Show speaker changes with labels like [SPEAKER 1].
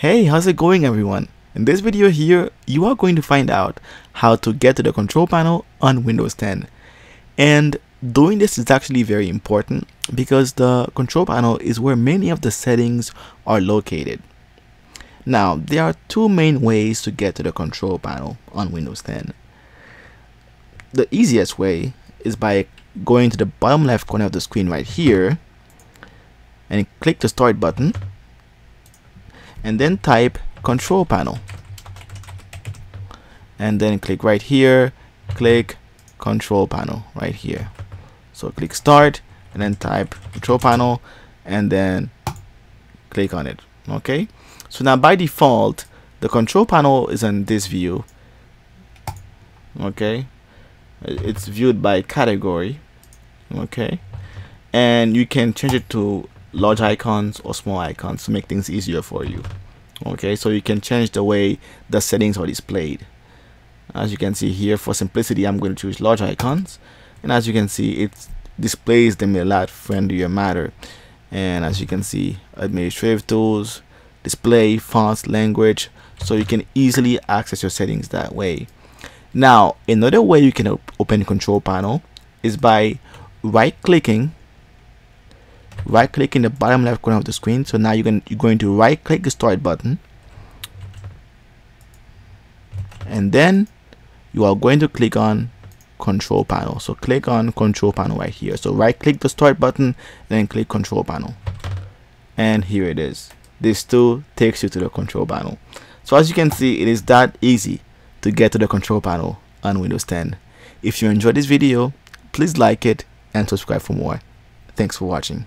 [SPEAKER 1] Hey, how's it going everyone? In this video here, you are going to find out how to get to the control panel on Windows 10. And doing this is actually very important because the control panel is where many of the settings are located. Now, there are two main ways to get to the control panel on Windows 10. The easiest way is by going to the bottom left corner of the screen right here and click the start button and then type control panel. And then click right here click control panel right here. So click start and then type control panel and then click on it okay? So now by default the control panel is in this view okay? It's viewed by category okay? And you can change it to large icons or small icons to make things easier for you. Okay so you can change the way the settings are displayed. As you can see here for simplicity I'm going to choose large icons. And as you can see it displays them a lot friendlier matter and as you can see administrative tools display fonts language. So you can easily access your settings that way. Now another way you can op open control panel is by right clicking right click in the bottom left corner of the screen. So now you can you're going to right click the start button. And then you are going to click on control panel. So click on control panel right here. So right click the start button then click control panel. And here it is. This tool takes you to the control panel. So as you can see it is that easy to get to the control panel on Windows 10 if you enjoyed this video please like it and subscribe for more. Thanks for watching